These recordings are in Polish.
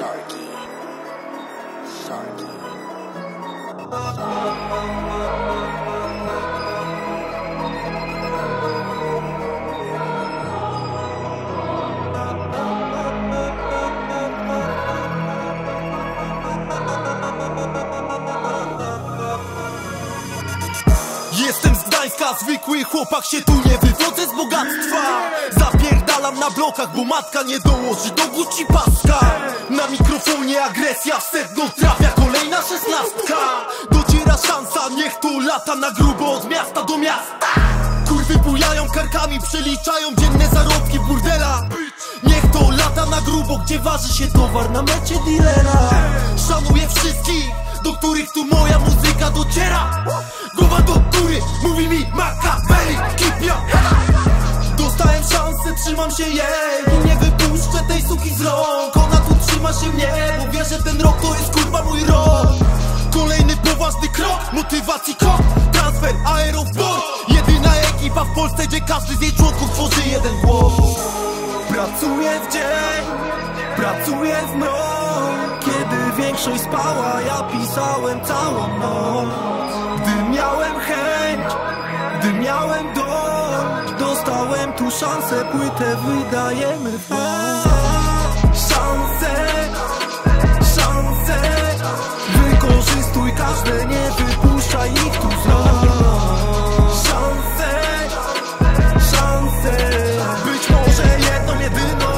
Sharky. Sharky. Jestem Gdańska, zwykły chłopak się tu nie wywodzę z bogactwa. Zapierdalam na blokach, bo matka nie dołoży do Gucci paska Na mikrofonie agresja, w sedno trafia kolejna szesnastka. Dociera szansa, niech to lata na grubo od miasta do miasta. Kurwy bujają karkami, przeliczają dzienne zarobki burdela. Niech to lata na grubo, gdzie waży się towar na mecie dealera. Szanuję wszystkich, do których tu moja muzyka dociera mówi mi Machiavelli, keep your Dostałem szansę, trzymam się jej. I nie wypuszczę tej suki z rąk. Ona tu trzyma się mnie, bo wie, że ten rok to jest kurwa mój rok. Kolejny poważny krok, motywacji krok Transfer, aeroport Jedyna ekipa w Polsce, gdzie każdy z jej członków tworzy jeden głos. Pracuję w dzień, pracuję w noc. Kiedy większość spała, ja pisałem całą noc. Gdy miałem chęć, gdy miałem dość Dostałem tu szansę, płytę wydajemy w noc Szansę, szansę. Wykorzystuj każde, nie wypuszczaj ich tu z Szansę, szansę. Być może jedną, jedyną.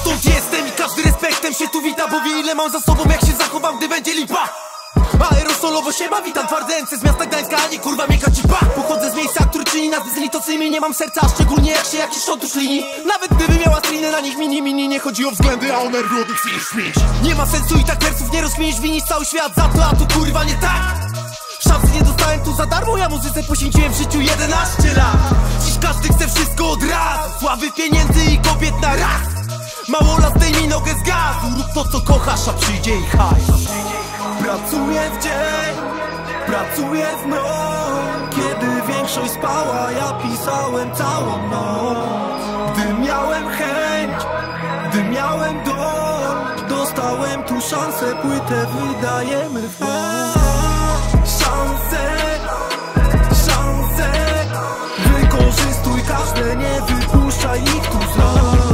Stąd jestem i każdy respektem się tu wita Bo wie ile mam za sobą, jak się zachowam, gdy będzie lipa Aerosolowo się ma, witam twarde z miasta Gdańska, kurwa mieka ci pa Pochodzę z miejsca, które czyni nas bezlitosnymi Nie mam serca, szczególnie jak się jakiś szontusz lini. Nawet gdyby miała strinę na nich mini mini Nie chodzi o względy, a o nerwy od Nie ma sensu i tak wersów nie rozkminisz Winisz cały świat za to, a tu kurwa nie tak. Szansy nie dostałem tu za darmo, ja muzyce poświęciłem w życiu 11 lat. Dziś każdy chce wszystko od razu Sławy, pieniędzy i kobiet na raz. Mało lat zdejmij nogę z gazu Rób to co kochasz, a przyjdzie i hajs Pracuję w dzień, pracuję w noc. Kiedy większość spała, ja pisałem całą noc. Gdy miałem chęć, gdy miałem dość Dostałem tu szansę, płytę wydajemy w Szansę, szansę Wykorzystuj każde, nie wypuszczaj ich tu z rąk